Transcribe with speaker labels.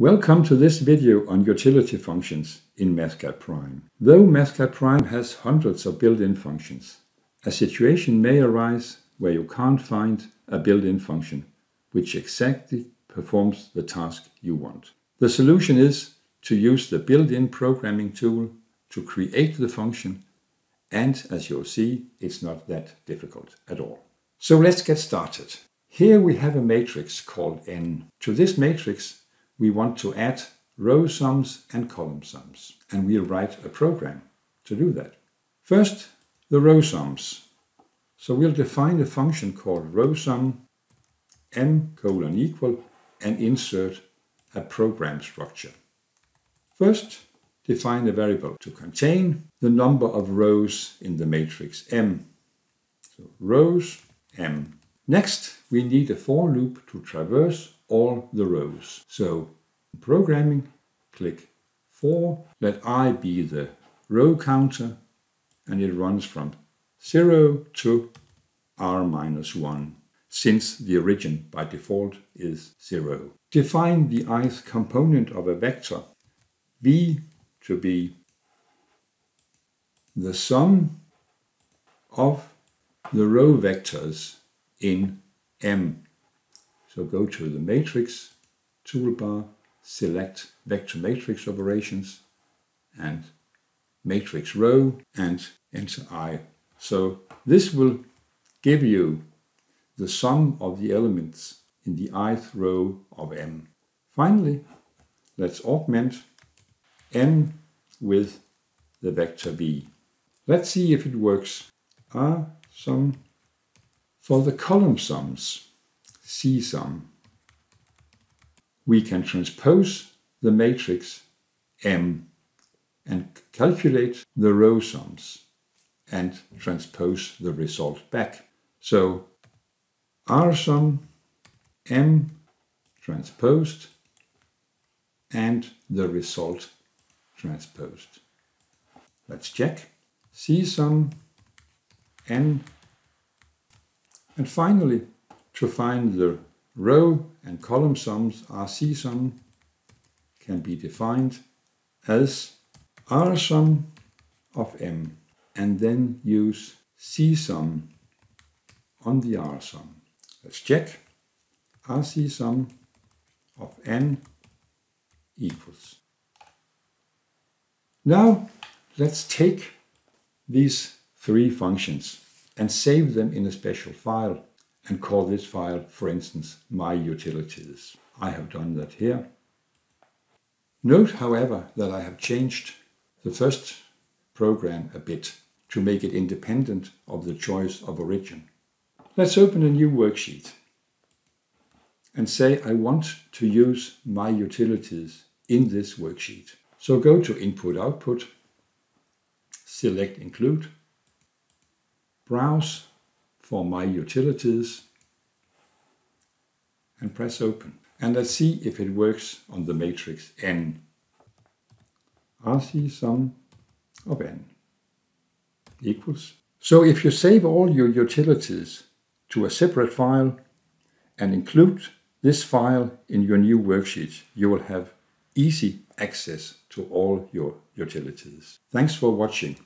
Speaker 1: Welcome to this video on utility functions in Mathcad Prime. Though Mathcad Prime has hundreds of built-in functions, a situation may arise where you can't find a built-in function which exactly performs the task you want. The solution is to use the built-in programming tool to create the function and as you'll see, it's not that difficult at all. So let's get started. Here we have a matrix called n. To this matrix, we want to add row sums and column sums, and we'll write a program to do that. First, the row sums. So we'll define a function called row sum m colon equal and insert a program structure. First, define a variable to contain the number of rows in the matrix M. So rows M. Next, we need a for loop to traverse all the rows. So programming, click for, let i be the row counter, and it runs from 0 to r minus 1, since the origin by default is 0. Define the ith component of a vector v to be the sum of the row vectors in M. So go to the matrix toolbar, select vector matrix operations and matrix row and enter I. So this will give you the sum of the elements in the ith row of M. Finally, let's augment M with the vector v. Let's see if it works. R sum for the column sums, C sum. We can transpose the matrix M and calculate the row sums and transpose the result back. So R sum M transposed and the result transposed. Let's check. C sum n. And finally, to find the row and column sums, RC sum can be defined as R sum of m and then use C sum on the R sum. Let's check. RC sum of n equals now let's take these three functions and save them in a special file and call this file, for instance, my utilities. I have done that here. Note, however, that I have changed the first program a bit to make it independent of the choice of origin. Let's open a new worksheet and say I want to use my utilities in this worksheet. So go to Input Output, select Include, browse for My Utilities, and press Open. And let's see if it works on the matrix N. RC sum of N equals. So if you save all your utilities to a separate file and include this file in your new worksheet, you will have easy access to all your utilities. Thanks for watching.